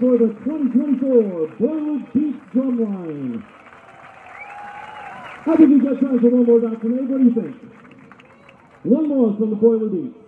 for the 2024 Boiler Beach Drumline. I think we've got one more, Dr. May. What do you think? One more from the Boiler Beach.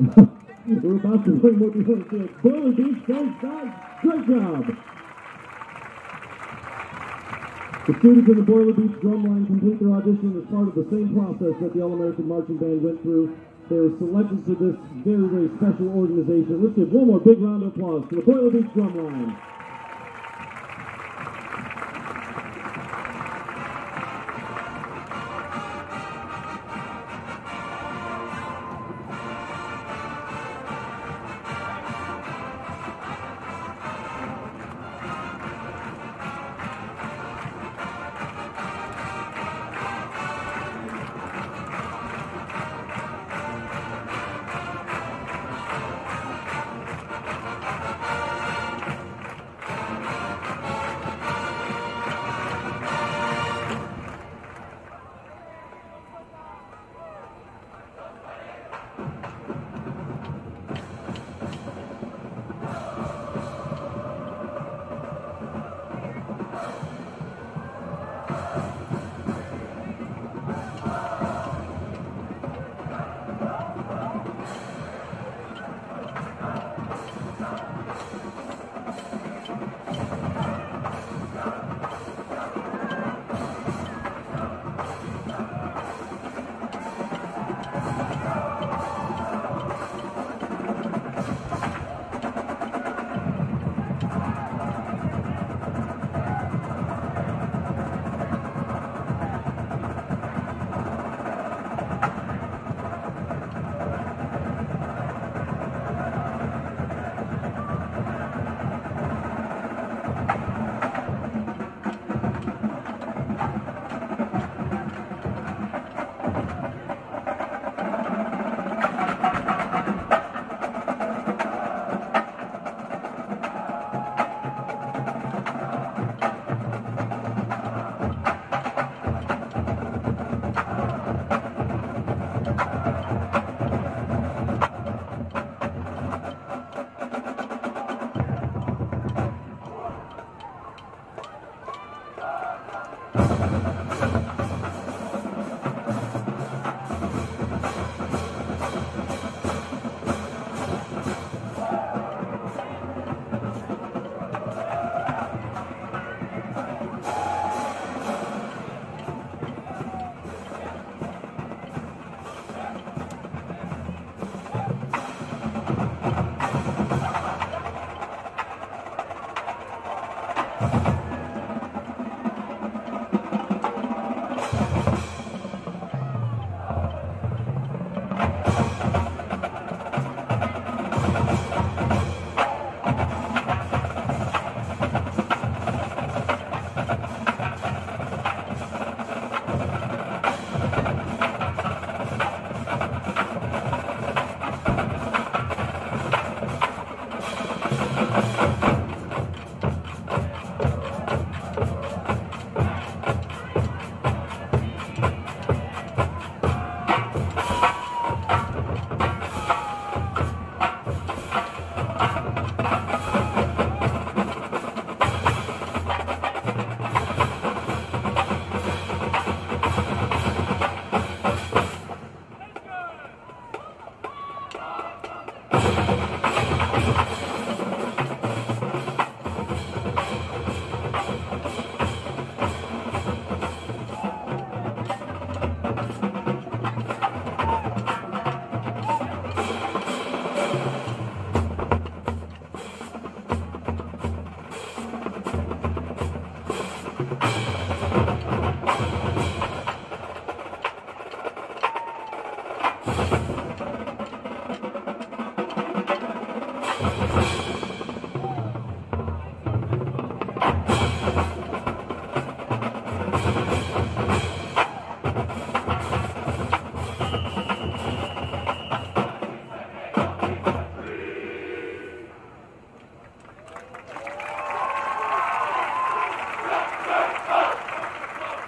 We're about to bring what we. Boiler Beach, thanks guys. Great job. The students in the Boiler Beach drumline complete their audition as part of the same process that the All-American Marching Band went through. They were selected to this very, very special organization. Let's give one more big round of applause to the Boiler Beach drumline.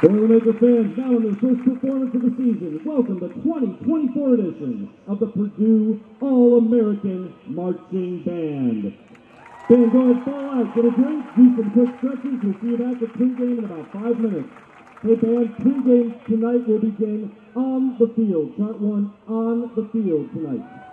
Boilermaker fans, now in their first performance of the season, welcome the 2024 edition of the Purdue All-American Marching Band. Band, go ahead, fall out, get a drink, do some quick stretches. We'll see you back at pregame in about five minutes. Hey band, pregame tonight will begin on the field. Chart one on the field tonight.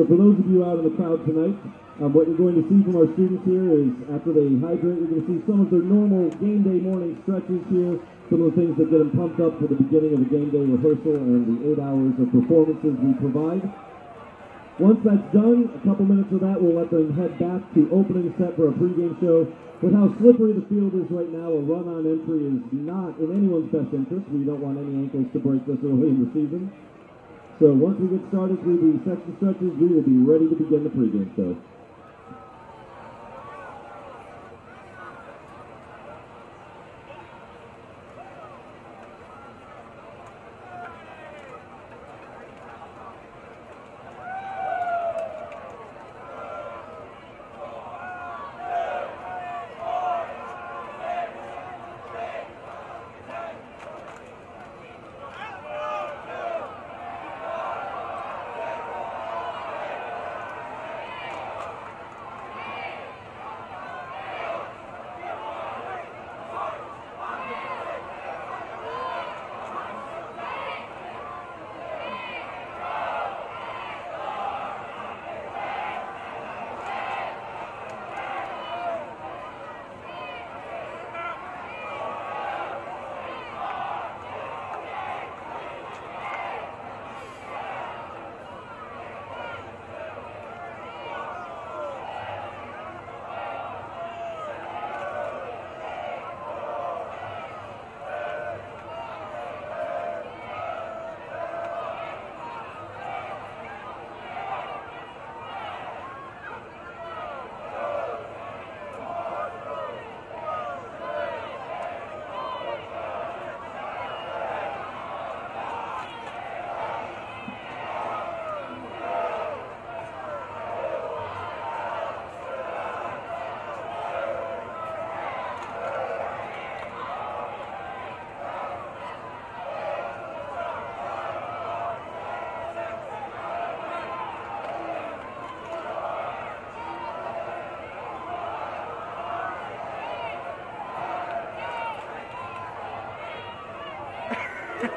So for those of you out in the crowd tonight, um, what you're going to see from our students here is after they hydrate, you're going to see some of their normal game day morning stretches here, some of the things that get them pumped up for the beginning of the game day rehearsal and the eight hours of performances we provide. Once that's done, a couple minutes of that, we'll let them head back to opening set for a pregame show. With how slippery the field is right now, a run on entry is not in anyone's best interest. We don't want any ankles to break this early in the season. So once we get started through the section stretches, we will be ready to begin the pregame show.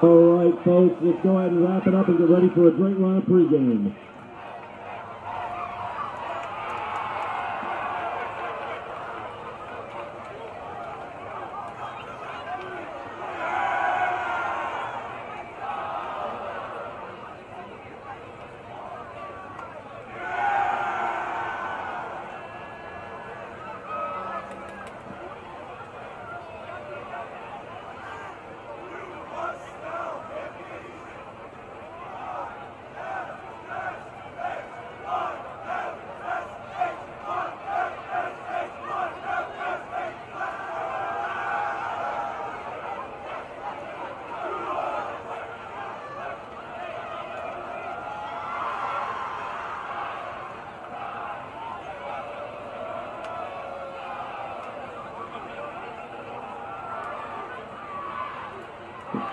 All right, folks, let's go ahead and wrap it up and get ready for a great run of pregame.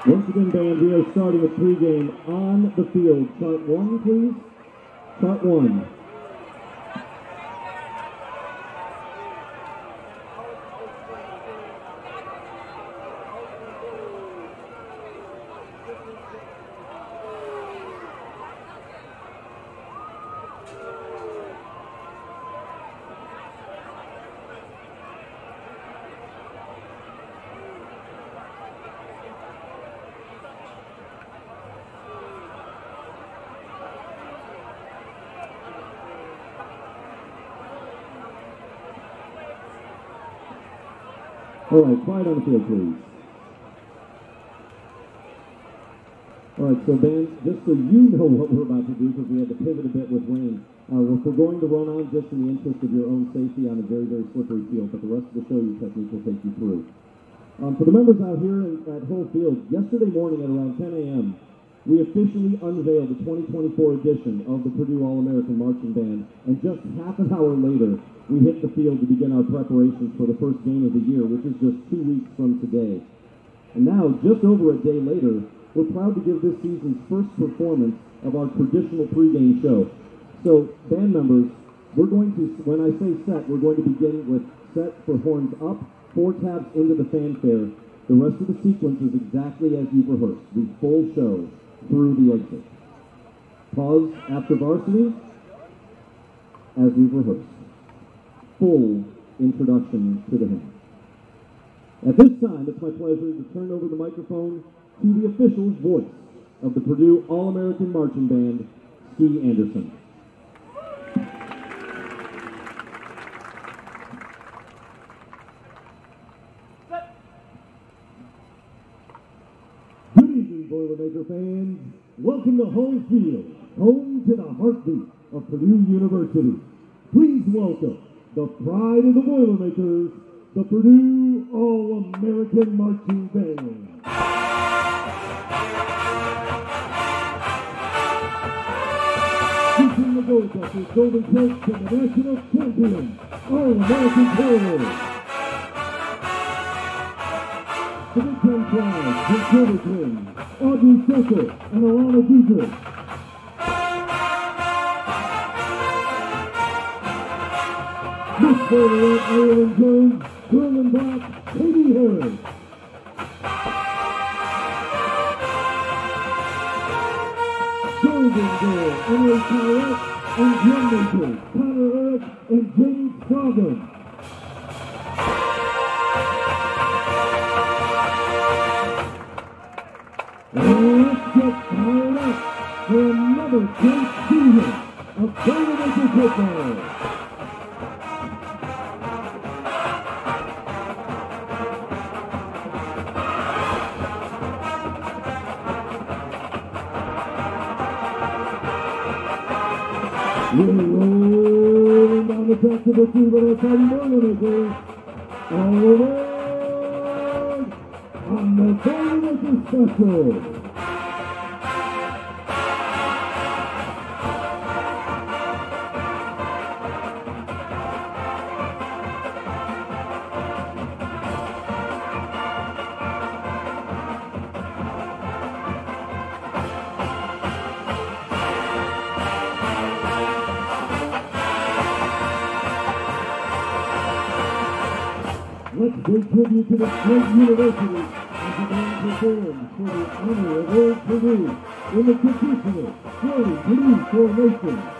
Once again, band, we are starting a pregame on the field. Chart one, please. Chart one. All right, quiet on the field, please. All right, so Ben, just so you know what we're about to do, because we had to pivot a bit with rain, uh, we're, going to run on just in the interest of your own safety on a very, very slippery field, but the rest of the show, your technique will take you through. Um, for the members out here at Hull Field, yesterday morning at around 10 a.m., we officially unveiled the 2024 edition of the Purdue All-American Marching Band, and just half an hour later, we hit the field to begin our preparations for the first game of the year, which is just two weeks from today. And now, just over a day later, we're proud to give this season's first performance of our traditional pregame show. So, band members, we're going to, when I say set, we're going to begin with set for horns up, four taps into the fanfare. The rest of the sequence is exactly as you've rehearsed, the full show through the exit. Pause after varsity, as we've rehearsed. Full introduction to the hymn. At this time, it's my pleasure to turn over the microphone to the official voice of the Purdue All-American Marching Band, Ski Anderson. Welcome to home Field, home to the heartbeat of Purdue University. Please welcome the pride of the Boilermakers, the Purdue All-American Marching Band. Featuring the Goldusters, Golden Coast, and the national champion, All-American Chorus. The Big Ten Silver Twins, Audrey and Alana Dietrich. Miss Borderette, Ireland Jones, German Black, Katie Harris. Golden Girl, Emily and Drum Major, Connor Eric, and James Froggan. Let's get fired up for another great season of Boilermaker football. We're down the track to the on Boilermakers. All aboard on the Boilermaker Special. Tribute to the great university as the band performs for the honor of Old Purdue in the traditional Florida Blue formation.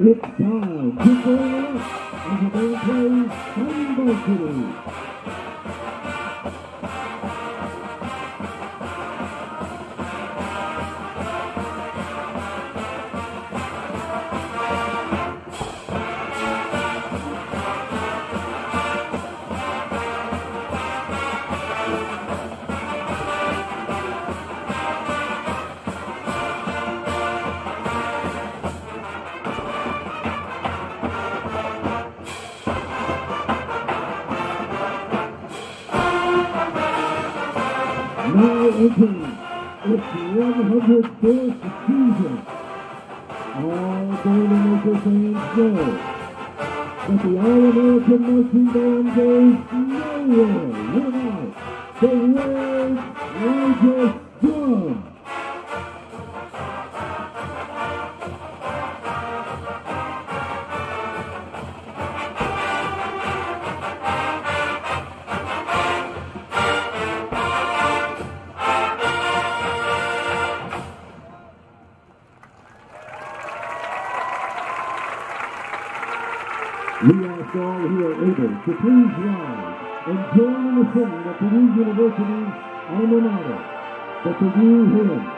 It's time to go up. As the band plays 104th season. All Boilermaker fans know that the All-American Marching Band goes nowhere without the world's largest drum. All who are able to please rise and join in the singing of the New University's alma mater, the Purdue Hymn.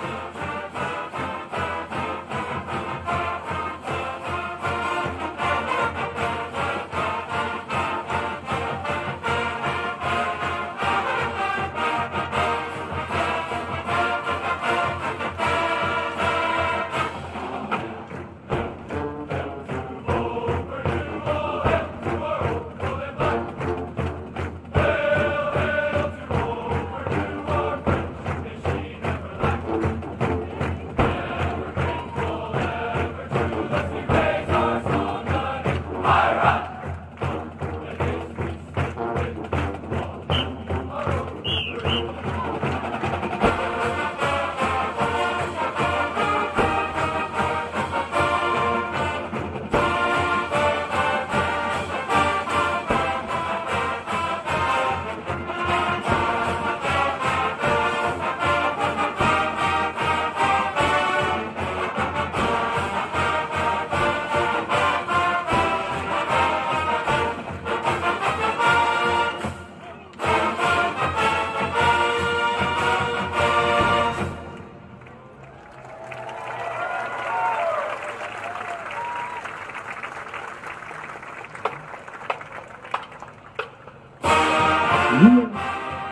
round,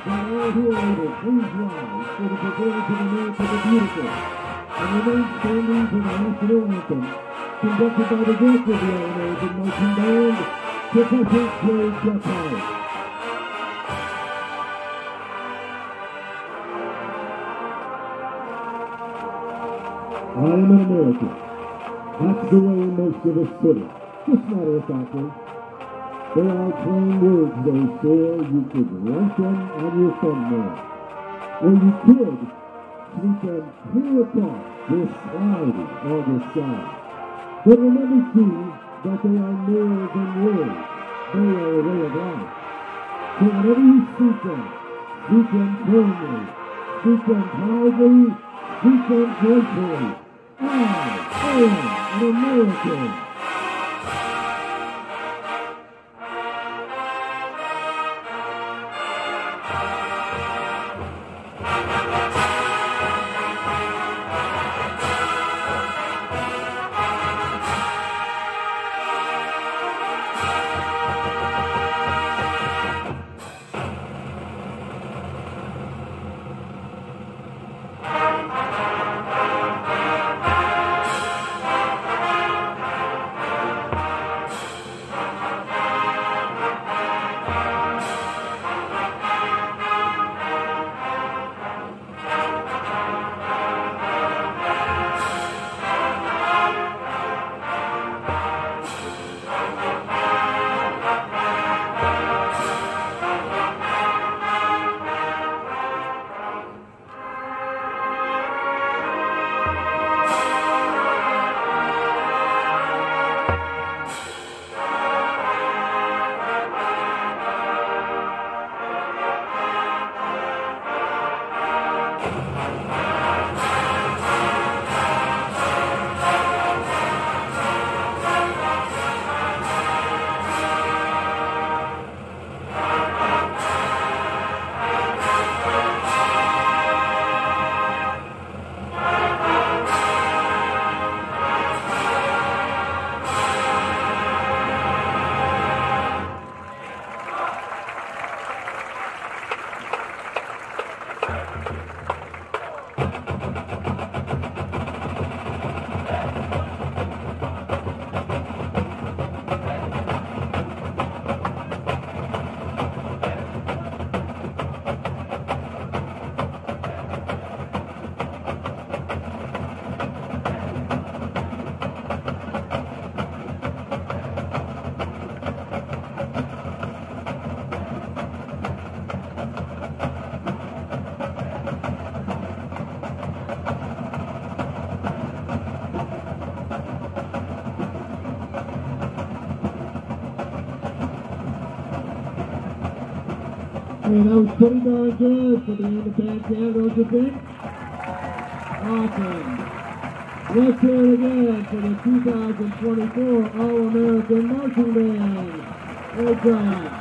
Kane Purdue. As the game turns, the traditional black team. The nation's oldest marching band formation. conducted by the director of the All-American Marching Band, Professor Joe Gephart. I am an American. That's the way most of us put it. Just matter of factly. Eh? There are plain words, though, sir. You could write them on your thumbnail. Or you could sweep them clear across this cloudy August side. But remember too that they are more than words. They are a way of life. So whenever you speak them, speak them firmly, speak them proudly, speak them joyfully. I am an American. And that was pretty darn good for the end of backhand those events. Awesome. Let's hear it again for the 2024 All-American Marching Band. Great job.